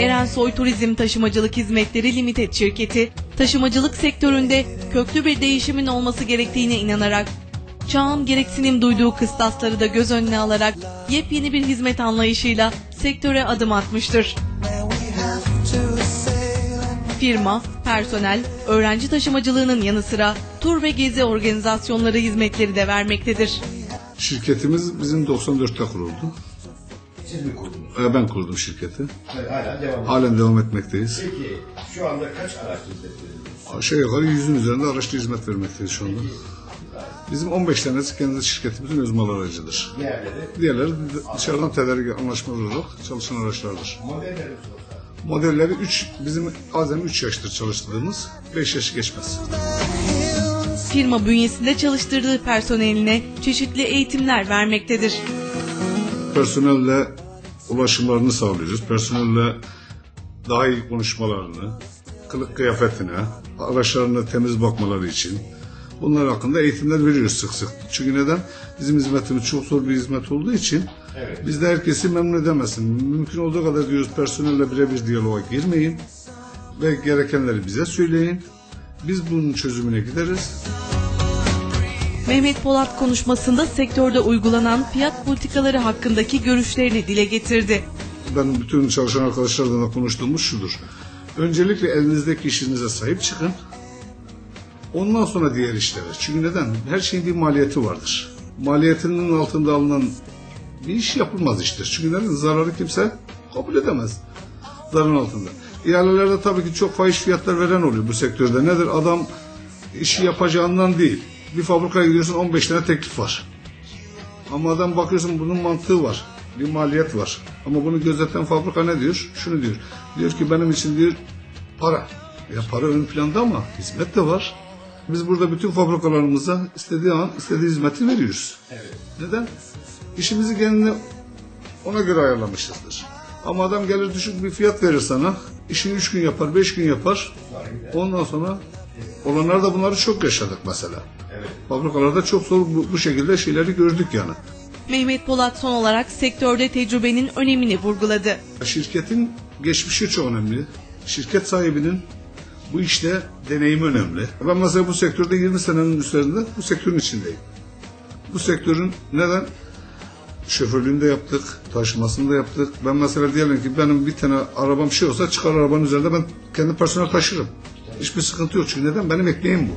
Erensoy Turizm Taşımacılık Hizmetleri Limited şirketi, taşımacılık sektöründe köklü bir değişimin olması gerektiğine inanarak, çağın gereksinim duyduğu kıstasları da göz önüne alarak yepyeni bir hizmet anlayışıyla sektöre adım atmıştır. Firma, personel, öğrenci taşımacılığının yanı sıra tur ve gezi organizasyonları hizmetleri de vermektedir. Şirketimiz bizim 94'te kuruldu. Siz mi kurdunuz? Ee, Ben kurdum şirketi. Hayır, hala devam ediyor. Halen devam etmekteyiz. Peki şu anda kaç araç hizmet veriyorsunuz? Aşağı yukarı yüzün üzerinde araçlı hizmet vermekteyiz şu anda. Bizim 15 tanesi kendi şirketimizin öz mal aracıdır. Diğerleri Diğerleri dışarıdan tedarik anlaşmalı olarak çalışan araçlardır. modelleri. Modelleri 3, bizim azami 3 yaştır çalıştırdığımız, 5 yaşı geçmez. Firma bünyesinde çalıştırdığı personeline çeşitli eğitimler vermektedir. Personelle ulaşımlarını sağlıyoruz. Personelle daha iyi konuşmalarını, kılık kıyafetine, araçlarına temiz bakmaları için bunlar hakkında eğitimler veriyoruz sık sık. Çünkü neden? Bizim hizmetimiz çok zor bir hizmet olduğu için Evet. biz de herkesi memnun edemezsin. Mümkün olduğu kadar diyoruz personelle birebir diyaloğa girmeyin ve gerekenleri bize söyleyin. Biz bunun çözümüne gideriz. Mehmet Polat konuşmasında sektörde uygulanan fiyat politikaları hakkındaki görüşlerini dile getirdi. ben bütün çalışan arkadaşlarla da konuştuğumuz şudur. Öncelikle elinizdeki işinize sahip çıkın. Ondan sonra diğer işlere. Çünkü neden? Her şeyin bir maliyeti vardır. Maliyetinin altında alınan bir iş yapılmaz iştir. Çünkü neden? Zararı kimse kabul edemez. Zararın altında. İhalelerde tabii ki çok fahiş fiyatlar veren oluyor bu sektörde. Nedir? Adam işi yapacağından değil. Bir fabrikaya gidiyorsun 15 tane teklif var. Ama adam bakıyorsun bunun mantığı var. Bir maliyet var. Ama bunu gözeten fabrika ne diyor? Şunu diyor. Diyor ki benim için diyor para. Ya para ön planda ama hizmet de var. Biz burada bütün fabrikalarımıza istediği an istediği hizmeti veriyoruz. Evet. Neden? İşimizi kendine ona göre ayarlamışızdır. Ama adam gelir düşük bir fiyat verir sana. İşini üç gün yapar, beş gün yapar. Ondan sonra olanlarda bunları çok yaşadık mesela. Fabrikalarda çok zor bu, bu şekilde şeyleri gördük yani. Mehmet Polat son olarak sektörde tecrübenin önemini vurguladı. Şirketin geçmişi çok önemli. Şirket sahibinin bu işte deneyimi önemli. Ben mesela bu sektörde 20 senenin üzerinde bu sektörün içindeyim. Bu sektörün neden? Şoförlüğünü de yaptık, taşımasını da yaptık. Ben mesela diyelim ki benim bir tane arabam şey olsa çıkar arabanın üzerinde ben kendi personel taşırım. Hiçbir sıkıntı yok çünkü neden? Benim ekmeğim bu.